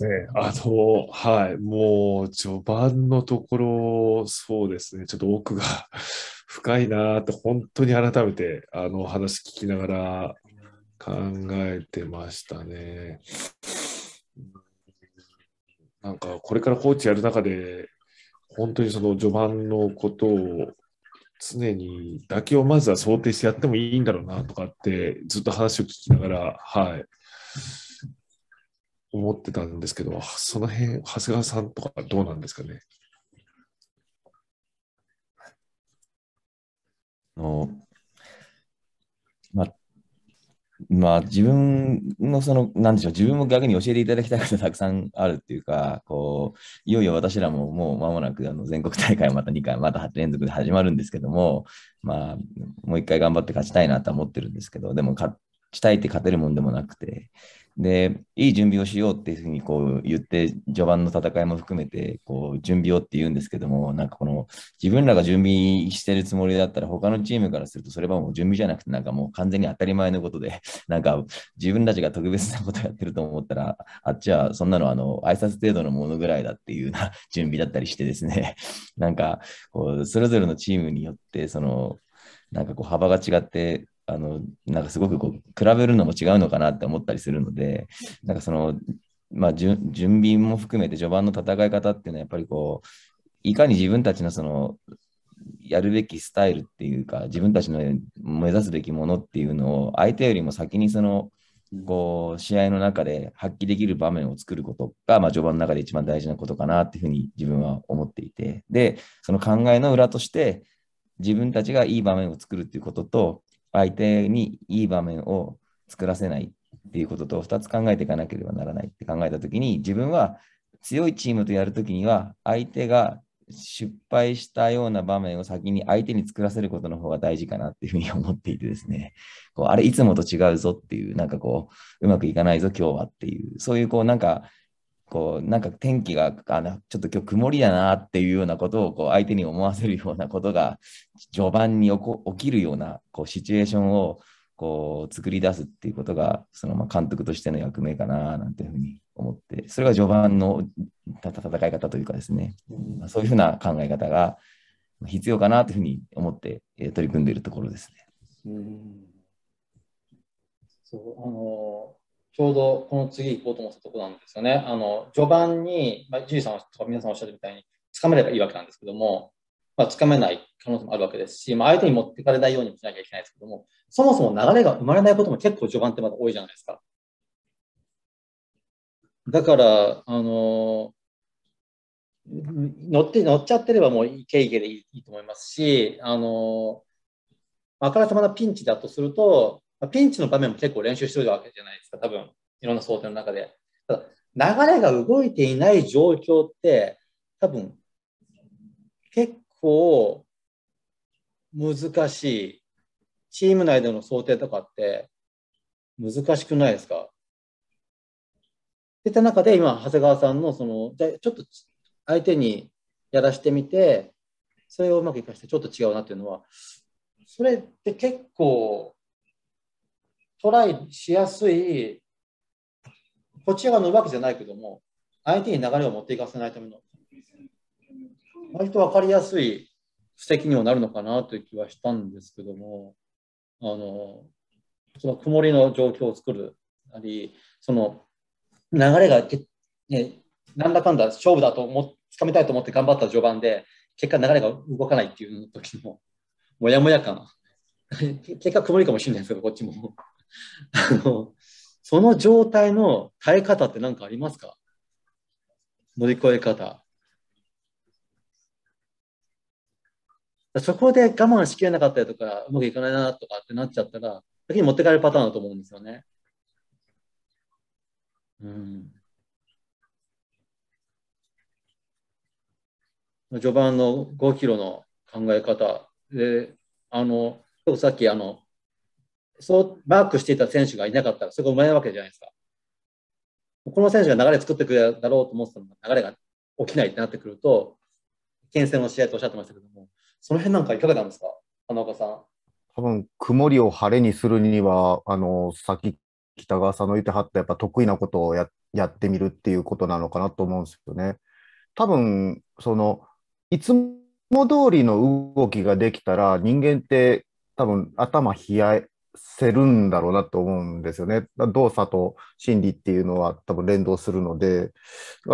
ですね。あの、はい。もう、序盤のところ、そうですね。ちょっと奥が 深いなと、本当に改めて、あの、話聞きながら考えてましたね。なんか、これからコーチやる中で、本当にその序盤のことを常に妥協をまずは想定してやってもいいんだろうなとかってずっと話を聞きながら、はい、思ってたんですけど、その辺、長谷川さんとかどうなんですかね？のまあ、まあ、自分のその、なんでしょう、自分も逆に教えていただきたいことたくさんあるっていうか、こう、いよいよ私らももう間もなくあの全国大会また2回、また連続で始まるんですけども、まあ、もう1回頑張って勝ちたいなとは思ってるんですけど、でも勝ちたいって勝てるもんでもなくて、で、いい準備をしようっていうふうにこう言って、序盤の戦いも含めて、こう、準備をって言うんですけども、なんかこの、自分らが準備してるつもりだったら、他のチームからすると、それはもう準備じゃなくて、なんかもう完全に当たり前のことで、なんか自分たちが特別なことやってると思ったら、あっちはそんなのあの、挨拶程度のものぐらいだっていうような 準備だったりしてですね、なんか、こう、それぞれのチームによって、その、なんかこう幅が違ってあの、なんかすごくこう、比べるのも違うのかなって思ったりするので、なんかその、まあ、準備も含めて序盤の戦い方っていうのはやっぱりこう、いかに自分たちのその、やるべきスタイルっていうか、自分たちの目指すべきものっていうのを、相手よりも先にその、こう、試合の中で発揮できる場面を作ることが、まあ、序盤の中で一番大事なことかなっていうふうに自分は思っていて、で、その考えの裏として、自分たちがいい場面を作るっていうことと、相手にいい場面を作らせないっていうことと2つ考えていかなければならないって考えたときに自分は強いチームとやるときには相手が失敗したような場面を先に相手に作らせることの方が大事かなっていうふうに思っていてですね、こうあれいつもと違うぞっていう、なんかこう、うまくいかないぞ今日はっていう、そういうこうなんかこう、なんか天気が、あの、ちょっと今日曇りだなっていうようなことを、こう、相手に思わせるようなことが、序盤に起こ起きるような、こう、シチュエーションを、こう、作り出すっていうことが、その、ま監督としての役目かな、なんていうふうに思って、それが序盤の戦い方というかですね、まそういうふうな考え方が必要かなというふうに思って、取り組んでいるところですね。うんそうあのちょうどこの次行こうと思ったところなんですよね。あの序盤に、まあ、ジュリさんとか皆さんおっしゃるみたいに、つかめればいいわけなんですけども、まあ、つかめない可能性もあるわけですし、まあ、相手に持っていかれないようにしなきゃいけないですけども、そもそも流れが生まれないことも結構序盤ってまだ多いじゃないですか。だから、あの乗って乗っちゃってればもういけいけでいいと思いますし、あのあからさまなピンチだとすると、あピンチの場面も結構練習してるわけじゃないですか、多分いろんな想定の中で。ただ流れが動いていない状況って、多分結構難しい。チーム内での想定とかって難しくないですか？そういった中で今、長谷川さんのその、じゃちょっと相手にやらしてみて、それをうまくいかしてちょっと違うなっていうのは、それって結構トライしやすい、こっち側のわけじゃないけども、相手に流れを持っていかせないための、割と分かりやすい布石にはなるのかなという気はしたんですけども、あの、その曇りの状況を作るなり、その流れが、ね、なんだかんだ勝負だと思つかみたいと思って頑張った序盤で、結果流れが動かないっていう時も、もやもや感。結果曇りかもしれないですけど、こっちも。あの、その状態の耐え方って何かありますか？乗り越え方。そこで我慢しきれなかったりとか、うまくいかないなとかってなっちゃったら、先に持って帰るパターンだと思うんですよね。うん。序盤の5キロの考え方で、あの、さっきあの、そうマークしていた選手がいなかったら、それが生まれないわけじゃないですか。この選手が流れ作ってくれるだろうと思ってたのが、流れが起きないってなってくると、牽制の試合とおっしゃってましたけども、その辺なんかいかがなんですか、花岡さん。多分曇りを晴れにするには、あの、さっき北川さんの言ってはった、やっぱ得意なことをややってみるっていうことなのかなと思うんですよね。多分、その、いつも通りの動きができたら人間って多分頭冷やせるんだろうなと思うんですよね。動作と心理っていうのは多分連動するので、だか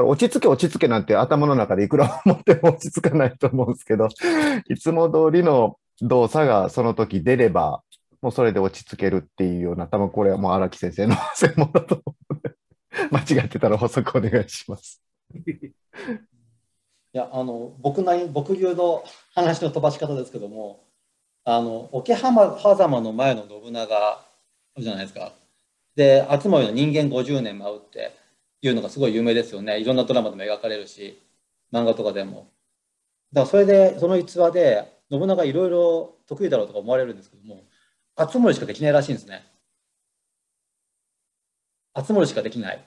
ら落ち着け落ち着けなんて頭の中でいくら思っても落ち着かないと思うんですけど、いつも通りの動作がその時出れば、もうそれで落ち着けるっていうような、多分これはもう荒木先生の専門だと思うので、間違ってたら補足お願いします。いや、あの、僕なり、僕流の話の飛ばし方ですけども、あの桶浜狭間の前の信長じゃないですか。で熱森の人間50年舞うっていうのがすごい有名ですよねいろんなドラマでも描かれるし漫画とかでも。だからそれでその逸話で信長いろいろ得意だろうとか思われるんですけども熱森しかできないらしいんですね。熱森しかできない。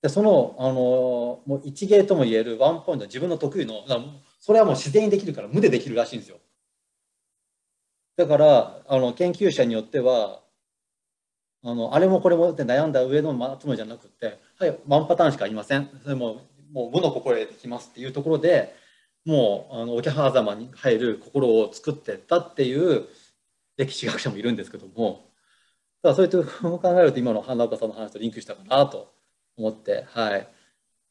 でそのあのもう一芸ともいえるワンポイント自分の得意のそれはもう自然にできるから無でできるらしいんですよ。だからあの研究者によってはあのあれもこれもって悩んだ上のつもりじゃなくてはいワンパターンしかありません。それももう無の心でできますっていうところでもうあの桶狭間に入る心を作ってったっていう歴史学者もいるんですけどもだからそういうふうに考えると今の花岡さんの話とリンクしたかなと思ってはい。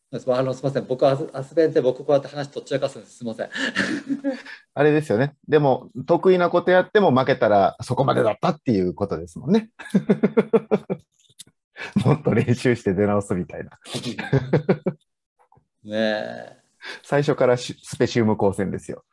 あのすみません、僕はアスベンで僕こうやって話とっちらかすんです。すみません。あれですよね。でも、得意なことやっても負けたらそこまでだったっていうことですもんね。もっと練習して出直すみたいな。ねえ。最初からスペシウム光線ですよ。